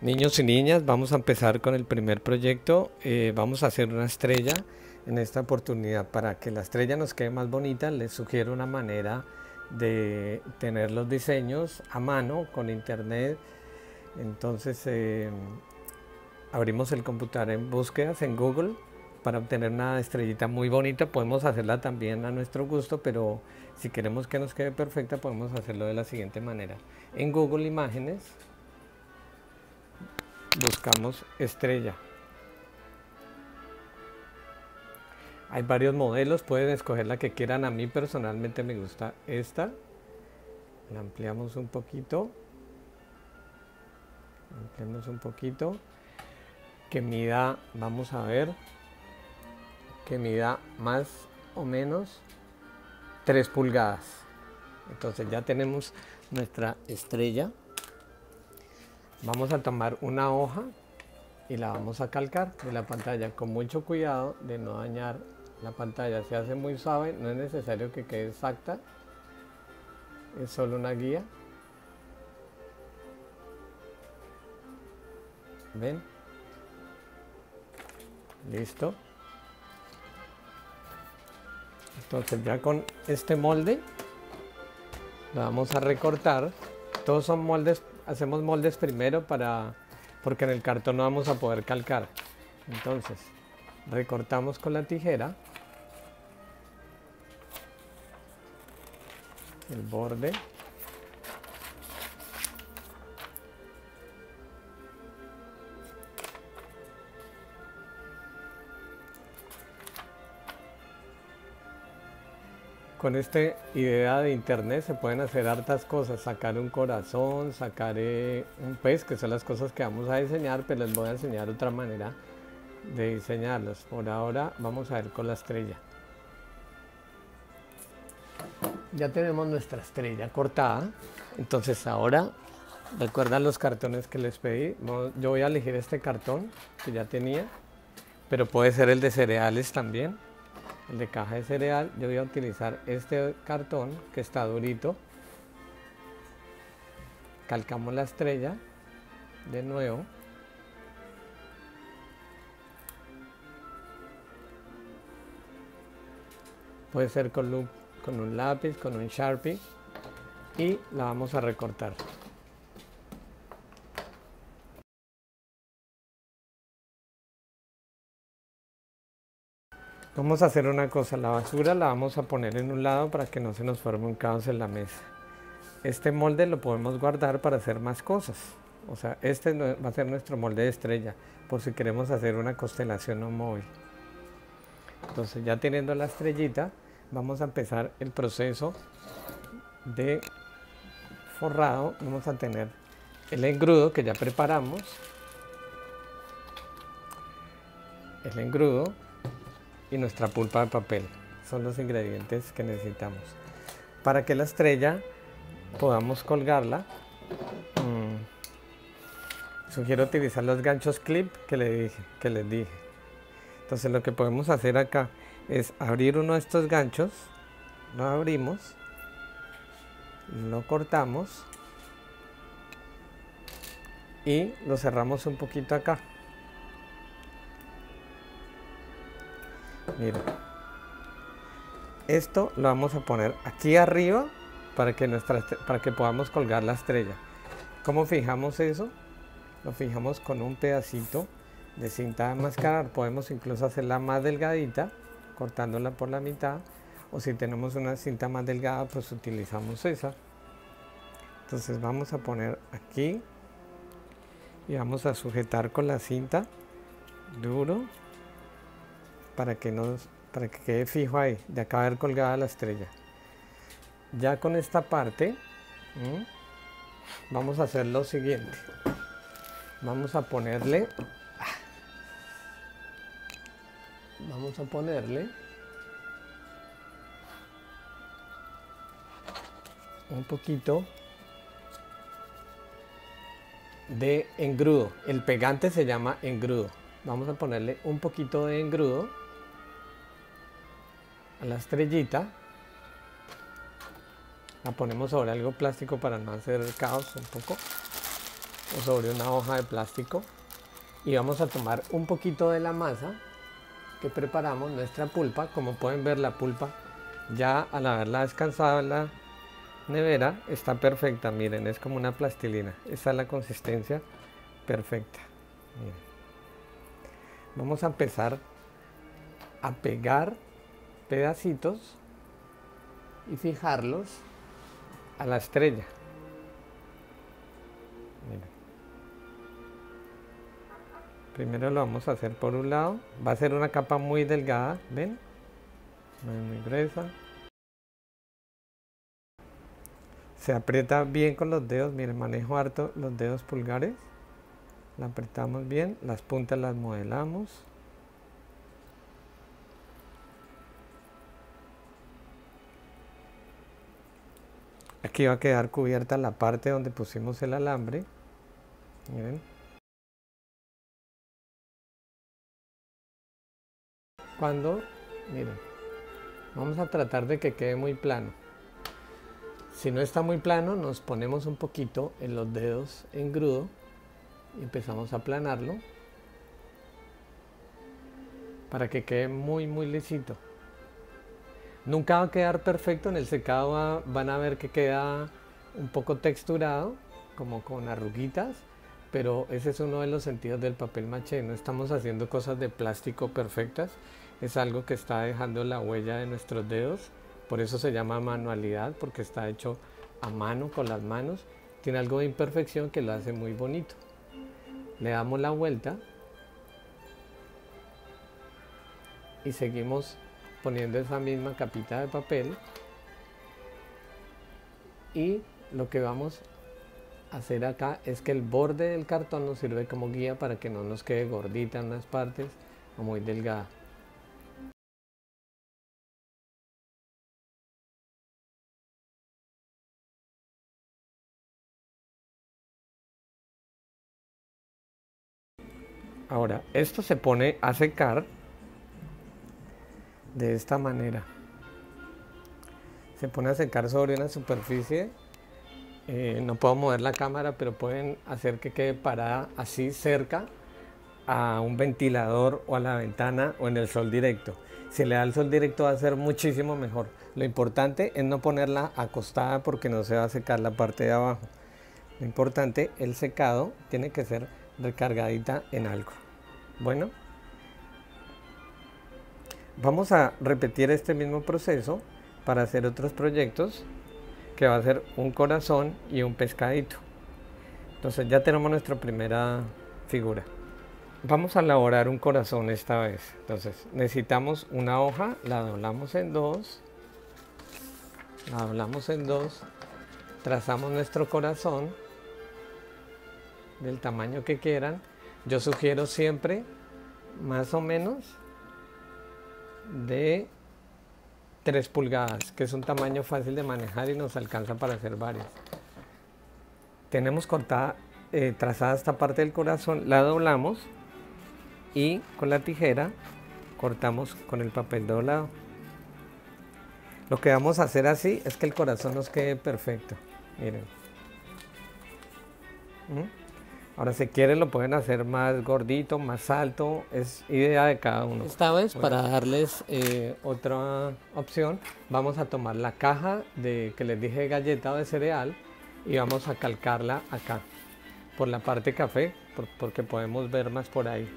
Niños y niñas, vamos a empezar con el primer proyecto. Eh, vamos a hacer una estrella en esta oportunidad. Para que la estrella nos quede más bonita, les sugiero una manera de tener los diseños a mano con internet. Entonces eh, abrimos el computador en búsquedas en Google para obtener una estrellita muy bonita. Podemos hacerla también a nuestro gusto, pero si queremos que nos quede perfecta podemos hacerlo de la siguiente manera. En Google Imágenes estrella. Hay varios modelos, pueden escoger la que quieran. A mí personalmente me gusta esta. La ampliamos un poquito. Ampliamos un poquito. Que mida, vamos a ver, que mida más o menos 3 pulgadas. Entonces ya tenemos nuestra estrella. Vamos a tomar una hoja y la vamos a calcar de la pantalla con mucho cuidado de no dañar la pantalla. Se hace muy suave, no es necesario que quede exacta, es solo una guía. ¿Ven? Listo. Entonces ya con este molde lo vamos a recortar. Todos son moldes hacemos moldes primero para porque en el cartón no vamos a poder calcar. Entonces, recortamos con la tijera el borde con esta idea de internet se pueden hacer hartas cosas, sacar un corazón, sacar un pez, que son las cosas que vamos a diseñar, pero les voy a enseñar otra manera de diseñarlos. Por ahora vamos a ver con la estrella. Ya tenemos nuestra estrella cortada, entonces ahora recuerdan los cartones que les pedí. Yo voy a elegir este cartón que ya tenía, pero puede ser el de cereales también el de caja de cereal, yo voy a utilizar este cartón que está durito. Calcamos la estrella de nuevo. Puede ser con un, con un lápiz, con un Sharpie y la vamos a recortar. Vamos a hacer una cosa, la basura la vamos a poner en un lado para que no se nos forme un caos en la mesa. Este molde lo podemos guardar para hacer más cosas. O sea, este va a ser nuestro molde de estrella, por si queremos hacer una constelación no móvil. Entonces ya teniendo la estrellita, vamos a empezar el proceso de forrado. Vamos a tener el engrudo que ya preparamos. El engrudo y nuestra pulpa de papel. Son los ingredientes que necesitamos. Para que la estrella podamos colgarla, mm, sugiero utilizar los ganchos clip que, le dije, que les dije. Entonces lo que podemos hacer acá es abrir uno de estos ganchos, lo abrimos, lo cortamos y lo cerramos un poquito acá. Miren. Esto lo vamos a poner aquí arriba para que, nuestra, para que podamos colgar la estrella. ¿Cómo fijamos eso? Lo fijamos con un pedacito de cinta de mascarar. Podemos incluso hacerla más delgadita, cortándola por la mitad. O si tenemos una cinta más delgada, pues utilizamos esa. Entonces vamos a poner aquí y vamos a sujetar con la cinta duro para que, nos, para que quede fijo ahí, de acá ver colgada la estrella. Ya con esta parte vamos a hacer lo siguiente. Vamos a ponerle, vamos a ponerle un poquito de engrudo. El pegante se llama engrudo. Vamos a ponerle un poquito de engrudo a la estrellita. La ponemos sobre algo plástico para no hacer caos un poco. o sobre una hoja de plástico y vamos a tomar un poquito de la masa que preparamos, nuestra pulpa. Como pueden ver la pulpa ya al haberla descansado en la nevera está perfecta. Miren, es como una plastilina. Esa es la consistencia perfecta. Vamos a empezar a pegar pedacitos y fijarlos a la estrella. Primero lo vamos a hacer por un lado. Va a ser una capa muy delgada, ¿ven? No es muy gruesa. Se aprieta bien con los dedos, miren, manejo harto los dedos pulgares. La apretamos bien, las puntas las modelamos. Aquí va a quedar cubierta la parte donde pusimos el alambre. Miren. Cuando, miren, vamos a tratar de que quede muy plano. Si no está muy plano, nos ponemos un poquito en los dedos en grudo y empezamos a aplanarlo para que quede muy muy lisito. Nunca va a quedar perfecto, en el secado van a ver que queda un poco texturado, como con arruguitas, pero ese es uno de los sentidos del papel maché, no estamos haciendo cosas de plástico perfectas, es algo que está dejando la huella de nuestros dedos, por eso se llama manualidad, porque está hecho a mano, con las manos, tiene algo de imperfección que lo hace muy bonito. Le damos la vuelta y seguimos poniendo esa misma capita de papel y lo que vamos a hacer acá es que el borde del cartón nos sirve como guía para que no nos quede gordita en las partes o muy delgada. Ahora, esto se pone a secar de esta manera. Se pone a secar sobre una superficie. Eh, no puedo mover la cámara, pero pueden hacer que quede parada así cerca a un ventilador o a la ventana o en el sol directo. Si le da el sol directo va a ser muchísimo mejor. Lo importante es no ponerla acostada porque no se va a secar la parte de abajo. Lo importante, el secado tiene que ser recargadita en algo. Bueno, vamos a repetir este mismo proceso para hacer otros proyectos que va a ser un corazón y un pescadito. Entonces ya tenemos nuestra primera figura. Vamos a elaborar un corazón esta vez. Entonces necesitamos una hoja, la doblamos en dos, la doblamos en dos, trazamos nuestro corazón del tamaño que quieran. Yo sugiero siempre más o menos de 3 pulgadas, que es un tamaño fácil de manejar y nos alcanza para hacer varios. Tenemos cortada, eh, trazada esta parte del corazón, la doblamos y con la tijera cortamos con el papel doblado. Lo que vamos a hacer así es que el corazón nos quede perfecto. Miren. ¿Mm? Ahora si quieren lo pueden hacer más gordito, más alto, es idea de cada uno. Esta vez para darles eh, otra opción vamos a tomar la caja de que les dije galleta de cereal y vamos a calcarla acá por la parte café porque podemos ver más por ahí.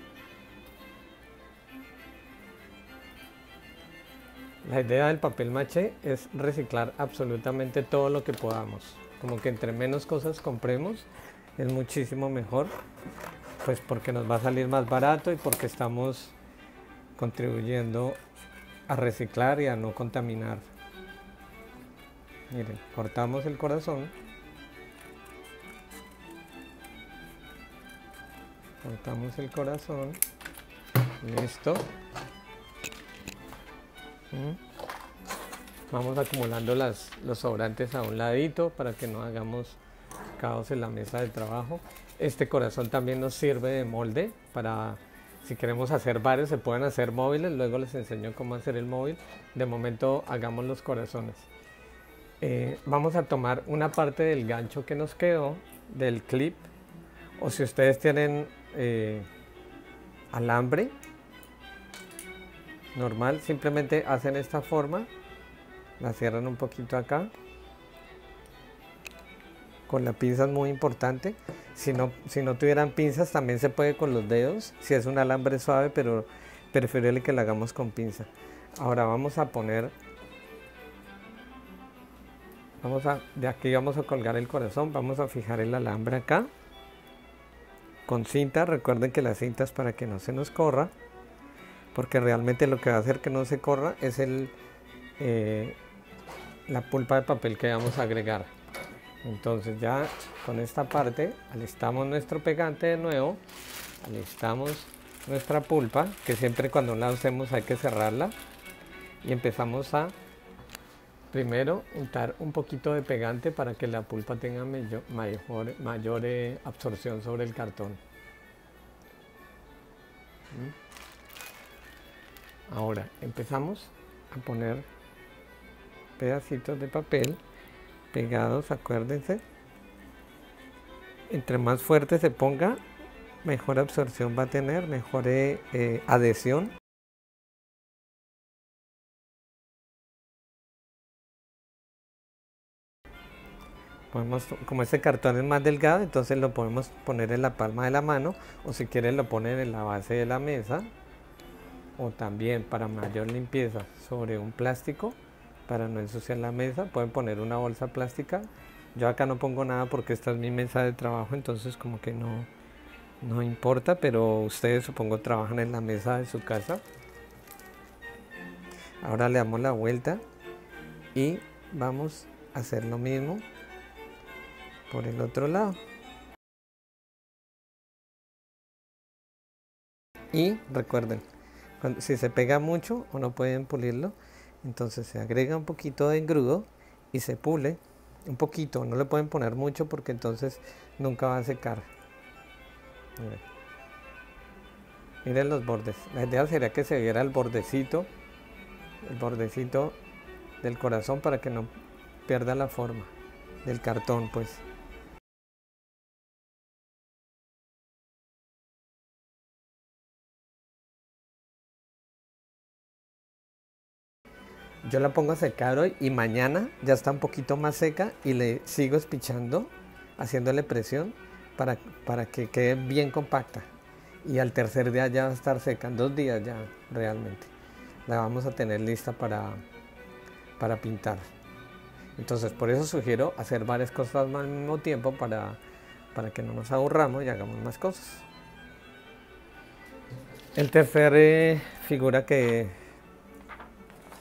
La idea del papel maché es reciclar absolutamente todo lo que podamos. Como que entre menos cosas compremos, es muchísimo mejor, pues porque nos va a salir más barato y porque estamos contribuyendo a reciclar y a no contaminar. Miren, cortamos el corazón. Cortamos el corazón. Listo. ¿Mm? Vamos acumulando las, los sobrantes a un ladito para que no hagamos en la mesa de trabajo. Este corazón también nos sirve de molde para si queremos hacer varios se pueden hacer móviles, luego les enseño cómo hacer el móvil. De momento hagamos los corazones. Eh, vamos a tomar una parte del gancho que nos quedó del clip o si ustedes tienen eh, alambre normal, simplemente hacen esta forma, la cierran un poquito acá. Con la pinza es muy importante. Si no, si no tuvieran pinzas también se puede con los dedos, si es un alambre suave, pero preferible que lo hagamos con pinza. Ahora vamos a poner, vamos a, de aquí vamos a colgar el corazón, vamos a fijar el alambre acá con cinta. Recuerden que la cinta es para que no se nos corra, porque realmente lo que va a hacer que no se corra es el, eh, la pulpa de papel que vamos a agregar. Entonces ya con esta parte alistamos nuestro pegante de nuevo, alistamos nuestra pulpa, que siempre cuando la usemos hay que cerrarla y empezamos a primero untar un poquito de pegante para que la pulpa tenga mayor, mayor, eh, absorción sobre el cartón. ¿Mm? Ahora empezamos a poner pedacitos de papel pegados, acuérdense. Entre más fuerte se ponga, mejor absorción va a tener, mejor eh, eh, adhesión. Podemos, como este cartón es más delgado, entonces lo podemos poner en la palma de la mano o si quieren lo ponen en la base de la mesa o también para mayor limpieza sobre un plástico para no ensuciar la mesa pueden poner una bolsa plástica yo acá no pongo nada porque esta es mi mesa de trabajo entonces como que no no importa pero ustedes supongo trabajan en la mesa de su casa ahora le damos la vuelta y vamos a hacer lo mismo por el otro lado. Y recuerden, si se pega mucho o no pueden pulirlo, entonces se agrega un poquito de engrudo y se pule un poquito, no le pueden poner mucho porque entonces nunca va a secar. Miren. Miren los bordes. La idea sería que se viera el bordecito, el bordecito del corazón para que no pierda la forma del cartón, pues. Yo la pongo a secar hoy y mañana ya está un poquito más seca y le sigo espichando, haciéndole presión para, para que quede bien compacta. Y al tercer día ya va a estar seca, en dos días ya realmente. La vamos a tener lista para, para pintar. Entonces por eso sugiero hacer varias cosas al mismo tiempo para, para que no nos aburramos y hagamos más cosas. El tercer eh, figura que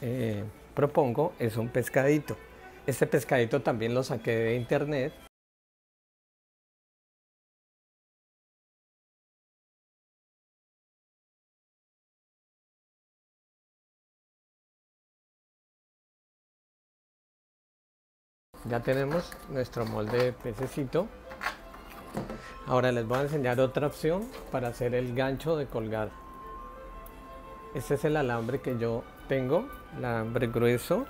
eh, propongo es un pescadito. Este pescadito también lo saqué de internet. Ya tenemos nuestro molde de pececito. Ahora les voy a enseñar otra opción para hacer el gancho de colgar. Este es el alambre que yo tengo alambre grueso.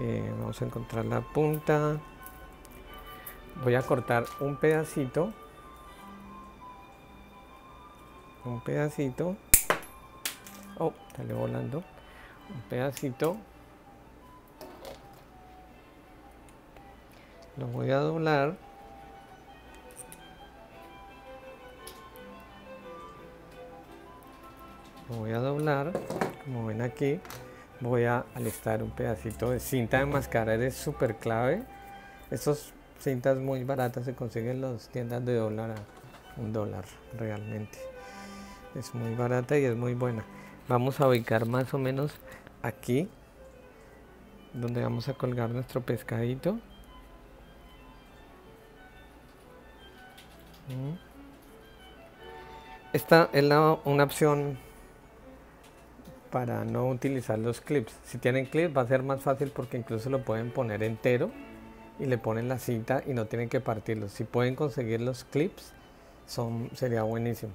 Eh, vamos a encontrar la punta. Voy a cortar un pedacito. Un pedacito. Oh sale volando. Un pedacito. Lo voy a doblar voy a doblar como ven aquí voy a alistar un pedacito de cinta de mascarar es súper clave. Estas cintas muy baratas se consiguen en las tiendas de dólar a un dólar realmente. Es muy barata y es muy buena. Vamos a ubicar más o menos aquí donde vamos a colgar nuestro pescadito. Mm. esta es una opción para no utilizar los clips. Si tienen clips va a ser más fácil porque incluso lo pueden poner entero y le ponen la cinta y no tienen que partirlos. Si pueden conseguir los clips son, sería buenísimo.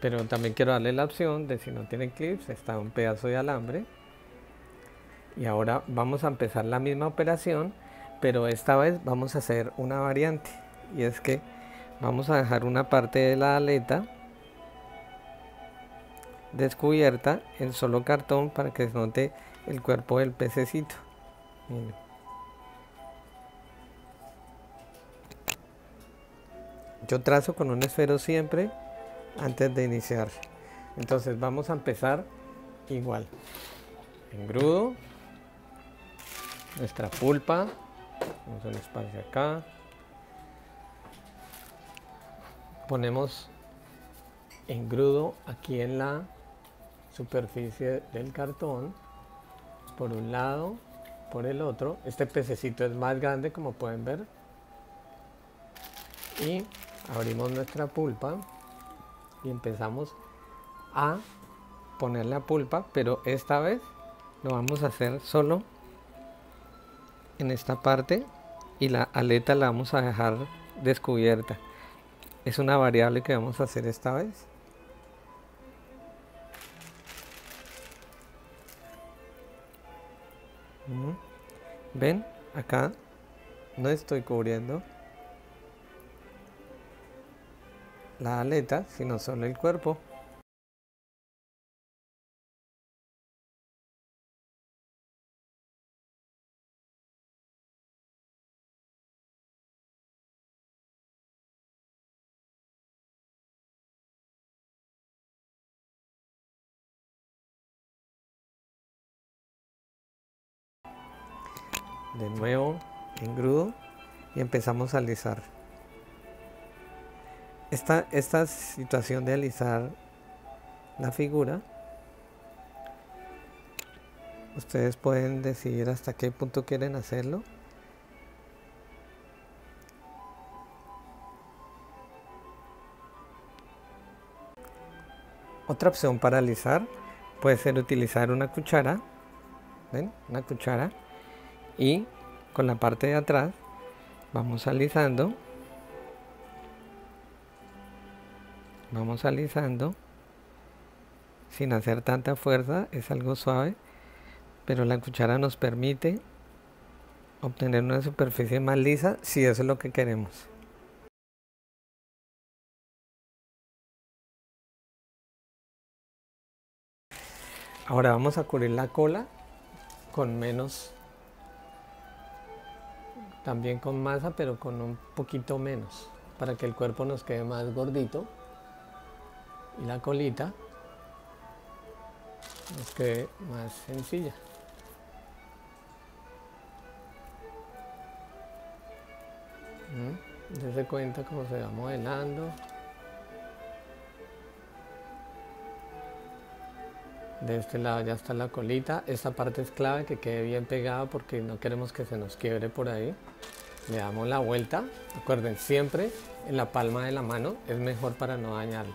Pero también quiero darle la opción de si no tienen clips está un pedazo de alambre. Y ahora vamos a empezar la misma operación pero esta vez vamos a hacer una variante y es que vamos a dejar una parte de la aleta descubierta en solo cartón para que se note el cuerpo del pececito. Yo trazo con un esfero siempre antes de iniciar. Entonces vamos a empezar igual. Engrudo. Nuestra pulpa. Vamos un espacio acá. Ponemos engrudo aquí en la superficie del cartón. Por un lado, por el otro. Este pececito es más grande como pueden ver. Y abrimos nuestra pulpa y empezamos a poner la pulpa, pero esta vez lo vamos a hacer solo en esta parte y la aleta la vamos a dejar descubierta. Es una variable que vamos a hacer esta vez. ¿Ven? Acá no estoy cubriendo la aleta, sino solo el cuerpo. De nuevo engrudo y empezamos a alisar. Esta, esta situación de alisar la figura, ustedes pueden decidir hasta qué punto quieren hacerlo. Otra opción para alisar puede ser utilizar una cuchara, ¿ven? Una cuchara y con la parte de atrás vamos alisando. Vamos alisando. Sin hacer tanta fuerza es algo suave pero la cuchara nos permite obtener una superficie más lisa si eso es lo que queremos. Ahora vamos a cubrir la cola con menos también con masa, pero con un poquito menos, para que el cuerpo nos quede más gordito y la colita nos quede más sencilla. ¿Mm? Dese cuenta cómo se va modelando. De este lado ya está la colita. Esta parte es clave que quede bien pegada porque no queremos que se nos quiebre por ahí. Le damos la vuelta. Recuerden, siempre en la palma de la mano es mejor para no dañarla.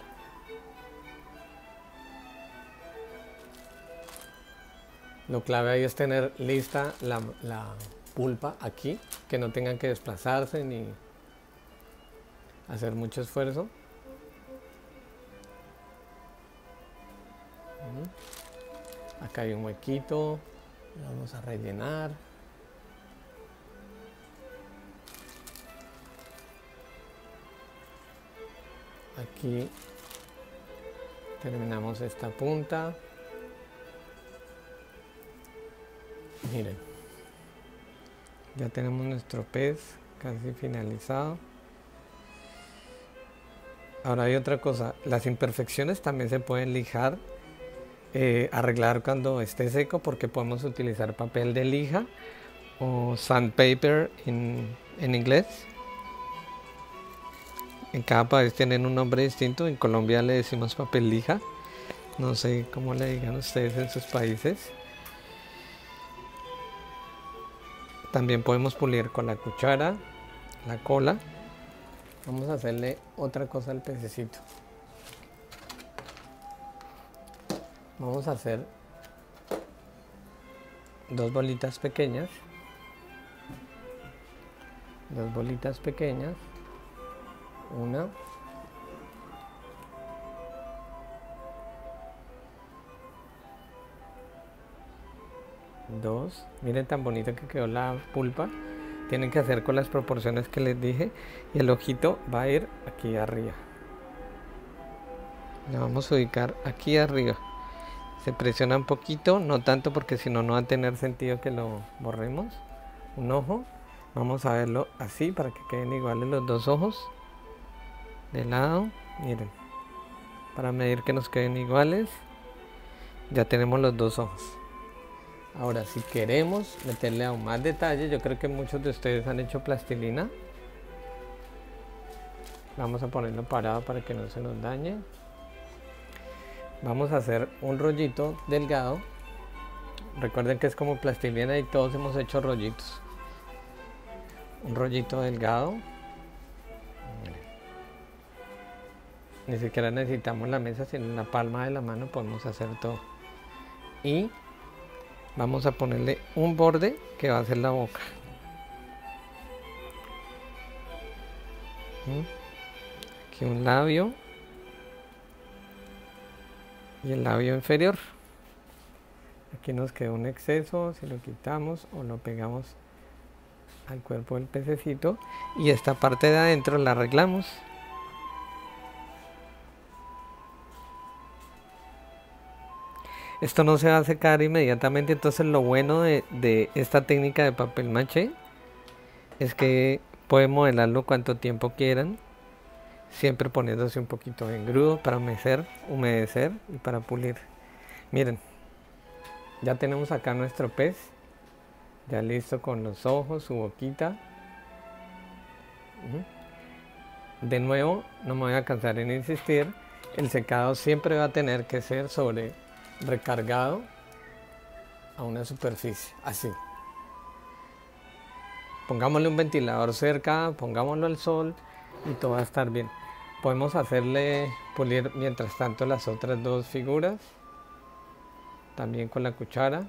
Lo clave ahí es tener lista la, la pulpa aquí, que no tengan que desplazarse ni hacer mucho esfuerzo. Acá hay un huequito, vamos a rellenar. Aquí terminamos esta punta. Miren, ya tenemos nuestro pez casi finalizado. Ahora hay otra cosa, las imperfecciones también se pueden lijar eh, arreglar cuando esté seco porque podemos utilizar papel de lija o sandpaper en, en inglés. En cada país tienen un nombre distinto. En Colombia le decimos papel lija. No sé cómo le digan ustedes en sus países. También podemos pulir con la cuchara, la cola. Vamos a hacerle otra cosa al pececito. Vamos a hacer dos bolitas pequeñas. Dos bolitas pequeñas. Una. Dos. Miren tan bonito que quedó la pulpa. Tienen que hacer con las proporciones que les dije. Y el ojito va a ir aquí arriba. Le vamos a ubicar aquí arriba. Se presiona un poquito, no tanto porque si no no va a tener sentido que lo borremos. Un ojo. Vamos a verlo así para que queden iguales los dos ojos. De lado, miren. Para medir que nos queden iguales. Ya tenemos los dos ojos. Ahora, si queremos meterle aún más detalle, yo creo que muchos de ustedes han hecho plastilina. Vamos a ponerlo parado para que no se nos dañe. Vamos a hacer un rollito delgado. Recuerden que es como plastilina y todos hemos hecho rollitos. Un rollito delgado. Ni siquiera necesitamos la mesa, sino en la palma de la mano podemos hacer todo. Y vamos a ponerle un borde que va a ser la boca ¿Mm? aquí un labio y el labio inferior. Aquí nos queda un exceso si lo quitamos o lo pegamos al cuerpo del pececito. Y esta parte de adentro la arreglamos. Esto no se va a secar inmediatamente, entonces lo bueno de, esta técnica de papel maché es que pueden modelarlo cuanto tiempo quieran, siempre poniéndose un poquito de engrudo para humedecer, humedecer y para pulir. Miren, ya tenemos acá nuestro pez, ya listo con los ojos, su boquita. De nuevo, no me voy a cansar en insistir, el secado siempre va a tener que ser sobre recargado a una superficie, así. Pongámosle un ventilador cerca, pongámoslo al sol y todo va a estar bien. Podemos hacerle pulir mientras tanto las otras dos figuras, también con la cuchara.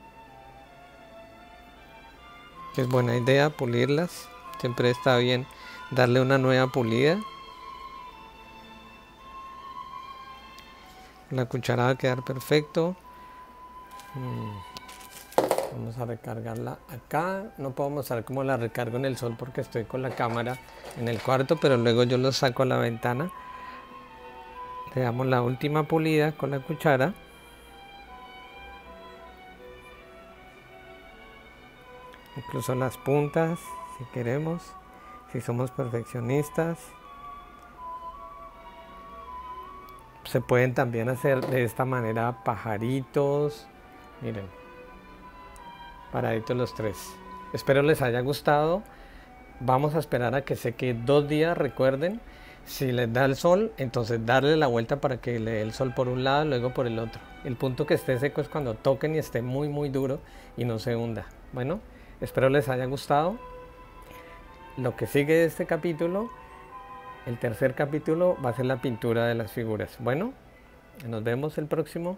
Es buena idea pulirlas, siempre está bien darle una nueva pulida. La cuchara va a quedar perfecto. Vamos a recargarla acá. No puedo mostrar cómo la recargo en el sol porque estoy con la cámara en el cuarto, pero luego yo lo saco a la ventana. Le damos la última pulida con la cuchara. Incluso las puntas, si queremos, si somos perfeccionistas. Se pueden también hacer de esta manera pajaritos, miren, paraditos los tres. Espero les haya gustado. Vamos a esperar a que seque dos días, recuerden. Si les da el sol, entonces darle la vuelta para que le dé el sol por un lado, luego por el otro. El punto que esté seco es cuando toquen y esté muy muy duro y no se hunda. Bueno, espero les haya gustado. Lo que sigue de este capítulo el tercer capítulo va a ser la pintura de las figuras. Bueno, nos vemos el próximo.